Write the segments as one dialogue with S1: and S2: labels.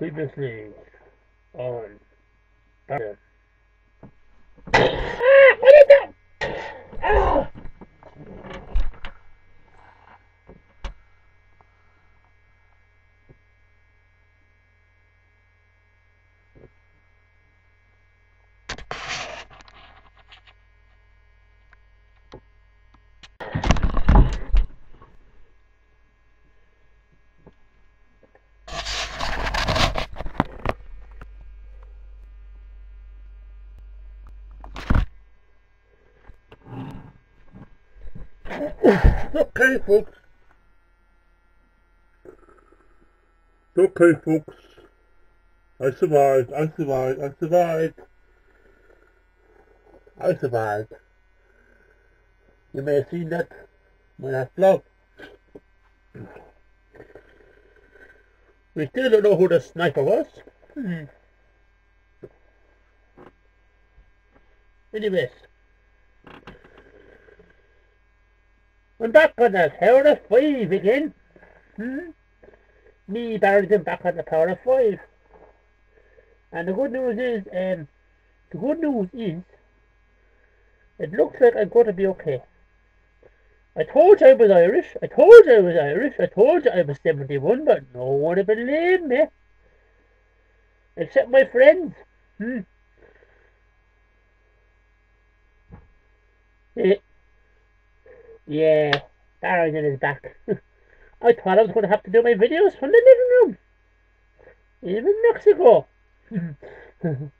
S1: previously on Darren.
S2: What is that?
S1: Okay, folks. Okay, folks. I survived. I survived. I survived. I survived. You may have seen that when I vlog. We still don't know who the sniper was. Hmm. Anyways. On the Power of Five again. Hmm? Me, Barrington, back on the Power of Five. And the good news is, um, the good news is, it looks like I'm going to be okay. I told you I was Irish. I told you I was Irish. I told you I was 71, but no one would believe me. Except my friends. Hmm. Eh. Yeah, Barrington is back. I thought I was going to have to do my videos from the living room. Even Mexico.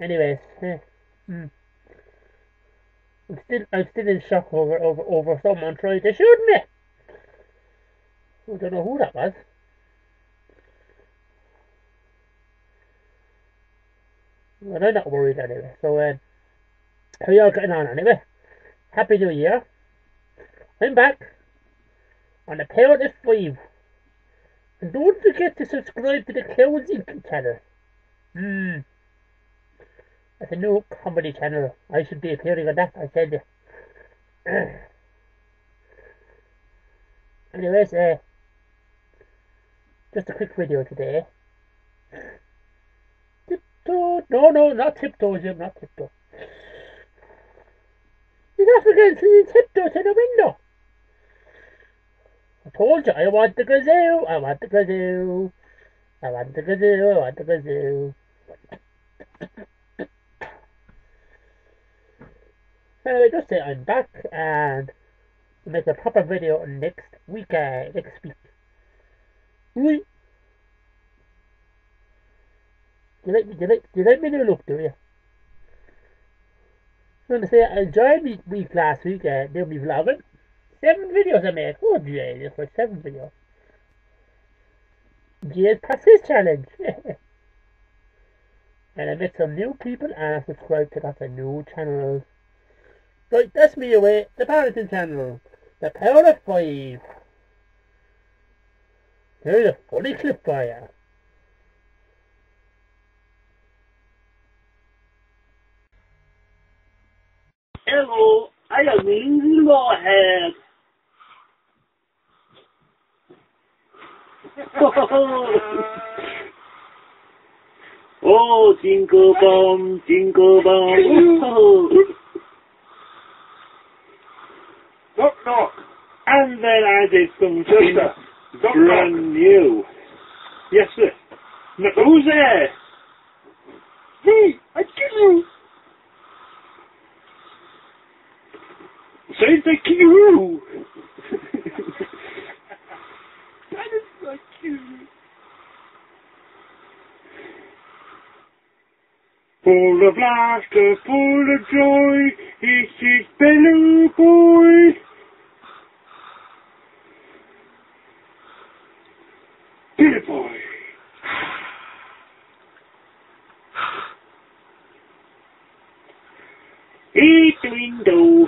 S1: Anyways, hmm. I'm still I'm still in shock over over over someone trying to shoot me. I don't know who that was. But I'm not worried anyway. So um, how y'all getting on anyway? Happy New Year. I'm back on the of Five. And don't forget to subscribe to the Clowns Inc. channel. Hmm. That's a new comedy channel. I should be appearing on that, I tell you. Anyways, uh, just a quick video today. Tiptoe. No, no, not tiptoe, Jim, not tiptoe. He tiptoe to the window. I told you, I want the gazoo, I want the gazoo. I want the gazoo, I want the gazoo. Anyway, just say I'm back and make a proper video next week, uh, next week. Oui. You like, you like, you like my new look, do you? I want to say I enjoyed my week last week, uh, doing me vlogging. Seven videos I made. Oh, Jesus, for seven videos. Jay's Passes Challenge. and I met some new people and I subscribed to that new channel. Right, that's me away. The Barrington channel. The Power of Five. Here's a funny clip for
S3: Hello, I am in Moorhead. oh, jingle bum, jingle bum.
S4: Knock, knock.
S3: and then I did something
S4: Sister. Knock,
S3: brand
S4: knock.
S3: new. Yes, sir. Now, who's there?
S4: Me, I kill you.
S3: Say the you.
S4: That is so cute.
S3: Full of laughter, full of joy, it's his belly boy. Billy boy. Eat the window,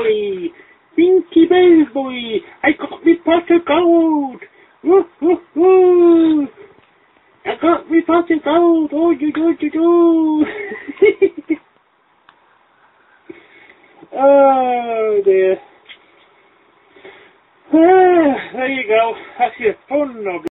S4: Boy. Binky Bell Boy. I got me pot of gold. Woo, woo, woo. I got me pot of gold. Oh, you do, you do. oh, dear. Ah, there you go. That's your fun,